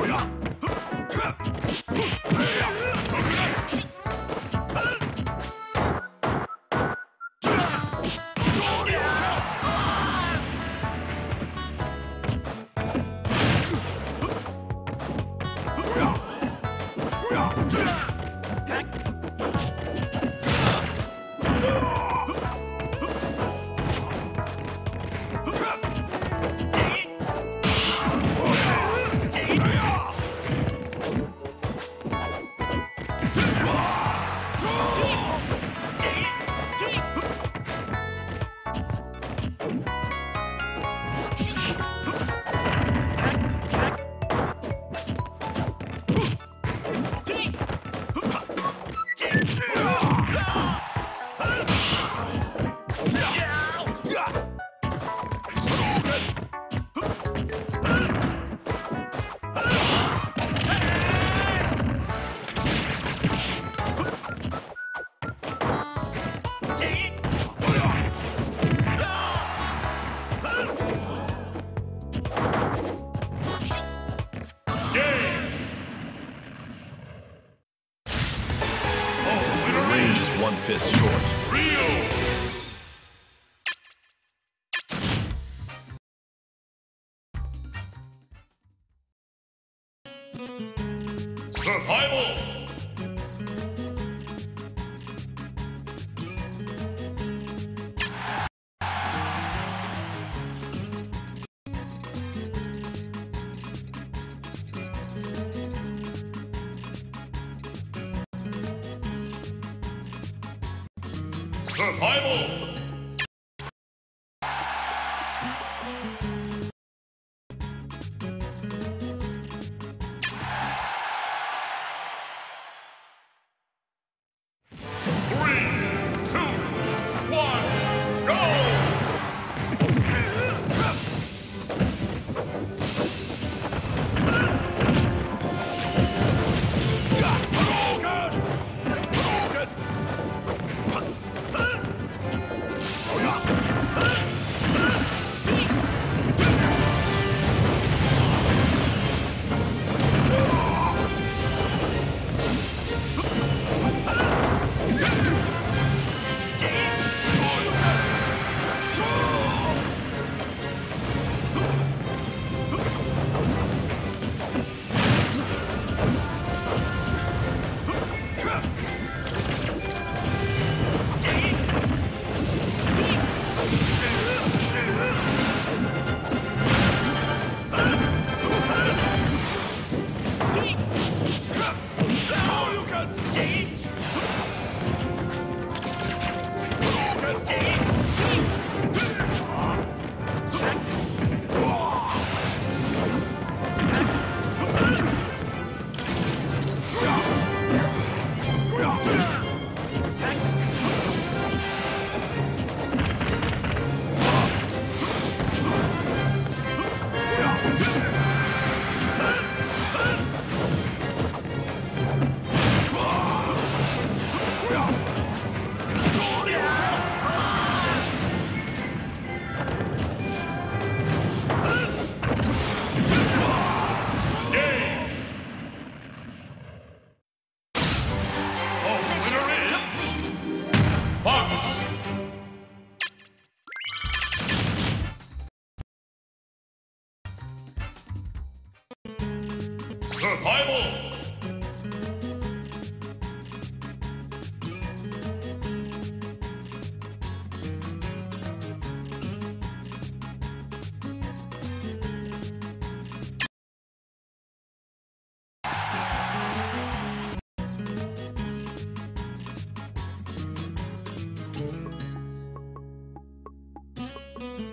退让 fist short. Real. Survival! Game! Three,